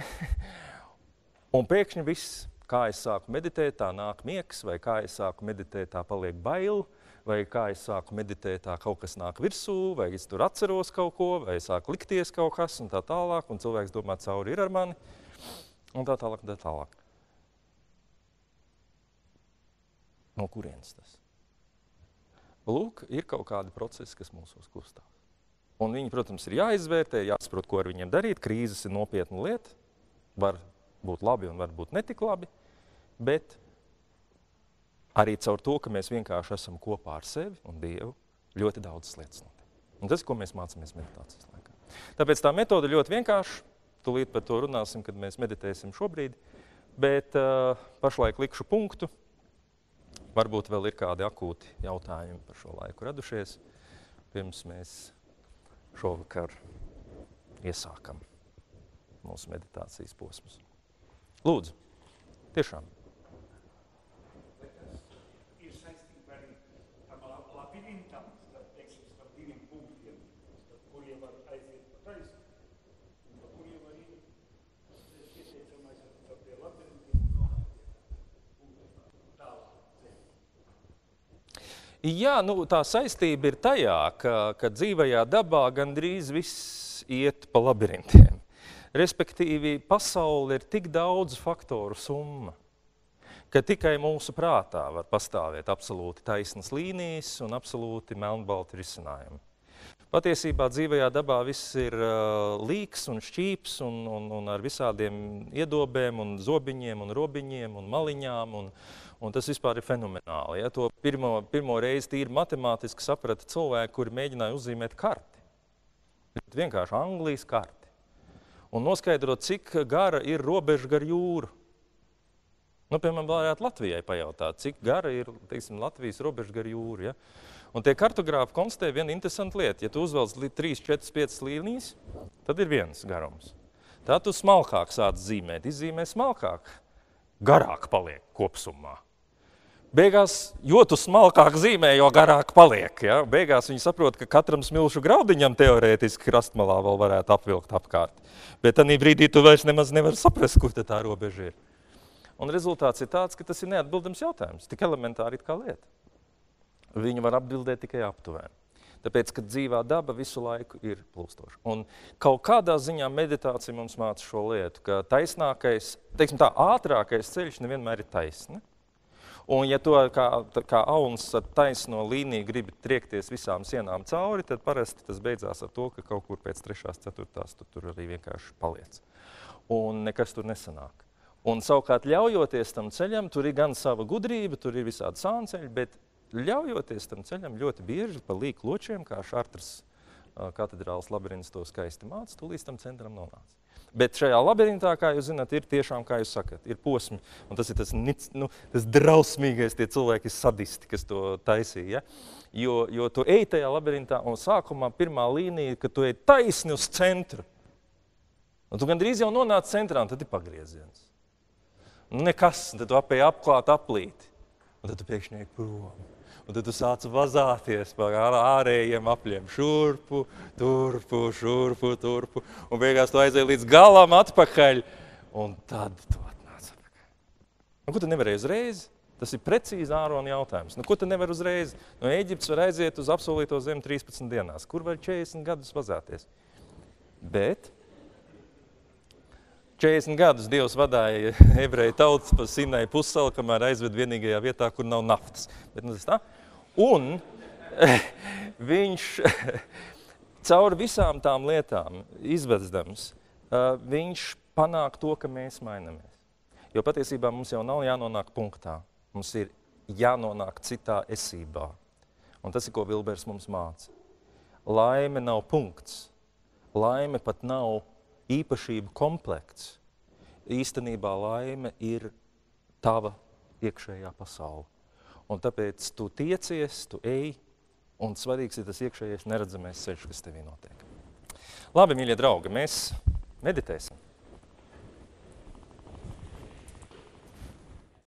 A: [laughs] un pēkšņi viss, kā es sāku meditēt, tā nāk miegs, vai kā es sāku meditēt, tā paliek bail, vai kā es sāku meditēt, tā kaut kas nāk virsū, vai es tur atceros kaut ko, vai sāk likties kaut kas, un tā tālāk, un cilvēks domā, cauri ir ar mani, un tā tālāk, un tā tālāk. No kurienes tas? Lūk, ir kaut kādi procesi, kas mūsos kustās. Un viņi, protams, ir jāizvērtē, jāsaprot, ko ar viņiem darīt. Krīzes ir nopietna lieta. Var būt labi un var būt netik labi. Bet arī caur to, ka mēs vienkārši esam kopā ar sevi un Dievu, ļoti daudzas lietas notiek. Un tas, ko mēs mācāmies meditācijas laikā. Tāpēc tā metode ļoti vienkārša. Tūlīt par to runāsim, kad mēs meditēsim šobrīd. Bet uh, pašlaik likšu punktu. Varbūt vēl ir kādi akūti jautājumi par šo laiku radušies, pirms mēs šovakar iesākam mūsu meditācijas posmus. Lūdzu, tiešām. Jā, nu, tā saistība ir tajā, ka, ka dzīvajā dabā gandrīz viss iet pa labirintiem. Respektīvi, pasaule ir tik daudz faktoru summa, ka tikai mūsu prātā var pastāvēt absolūti taisnas līnijas un absolūti melnbalti risinājumi. Patiesībā dzīvajā dabā viss ir uh, līks un šķīps un, un, un ar visādiem iedobēm un zobiņiem un robiņiem un maliņām un, Un tas vispār ir fenomenāli. Ja? To pirmo, pirmo reizi tīri matemātiski saprata cilvēki, kuri mēģināja uzzīmēt karti. Vienkārši Anglijas karti. Un noskaidrot, cik gara ir robeža gar jūru. Nu, piemēram, varētu Latvijai pajautāt, cik gara ir teiksim, Latvijas robeža gar jūru. Ja? Un tie kartogrāfi konstatē vienu interesantu lietu. Ja tu uzvelc 3, 4, 5 līnijas, tad ir viens garums. Tā tu smalkāk sāc zīmēt, izzīmē smalkāk, garāk paliek kopsumā. Beigās, jo tu smalkāk zīmē, jo garāk paliek. Ja? Beigās viņi saprot, ka katram smilšu graudiņam teorētiski krastmalā vēl varētu apvilkt apkārt. Bet tajā brīdī tu vairs nemaz nevari saprast, kur tā robeža ir. Un rezultāts ir tāds, ka tas ir neatbildams jautājums, tik elementāri kā lieta. Viņi var atbildēt tikai aptuveni. Tāpēc, ka dzīvā daba visu laiku ir plūstoša. Un kaut kādā ziņā meditācija mums māca šo lietu, ka taisnākais, teiksim tā, ātrākais ceļš nevienmēr ir taisni. Un, ja tu kā, kā auns ar taisno līniju gribi triekties visām sienām cauri, tad parasti tas beidzās ar to, ka kaut kur pēc trešās, ceturtās tu tur arī vienkārši paliec. Un nekas tur nesanāk. Un savukārt ļaujoties tam ceļam, tur ir gan sava gudrība, tur ir visādi sānceļi, bet ļaujoties tam ceļam ļoti bieži pa līku ločiem, kā Šartras katedrāls labirints to skaisti māca, tu līdz tam centram nonāc. Bet šajā labirintā, kā jūs zināt, ir tiešām, kā jūs sakat, ir posmi. Un tas ir tas, nu, tas drausmīgais, tie cilvēki sadisti, kas to taisīja. Ja? Jo, jo tu ej tajā labirintā un sākumā pirmā līnija, ka tu ej taisni uz centru. Un tu gandrīz jau nonāc centrā, un tad ir pagrieziens. Nu, nekas, tad tu apēji apklāt aplīti. Un tad tu pēkšņi ej prom. Un tad tu sāc vazāties par ārējiem apļiem. Šurpu, turpu, šurpu, turpu. Un beigās tu aizēji līdz galam atpakaļ. Un tad tu atnāc atpakaļ. Un ko tu nevarēji uzreiz? Tas ir precīzi ārona jautājums. Nu, ko tu nevari uzreiz? No Eģiptes var aiziet uz apsolīto zemi 13 dienās. Kur var 40 gadus vazāties? Bet 40 gadus Dievs vadīja [laughs] ebreju tautas pa Sinai pussalu, kamēr aizved vienīgajā vietā, kur nav naftas. Bet, nu, tā. Un [laughs] viņš [laughs] caur visām tām lietām izvedzdams, viņš panāk to, ka mēs mainamies. Jo patiesībā mums jau nav jānonāk punktā. Mums ir jānonāk citā esībā. Un tas ir, ko Vilbers mums māca. Laime nav punkts. Laime pat nav īpašību komplekts. Īstenībā laime ir tava iekšējā pasaule. Un tāpēc tu tiecies, tu ej, un svarīgs ir tas iekšējais neredzamais ceļš, kas tevī notiek. Labi, mīļie draugi, mēs meditēsim.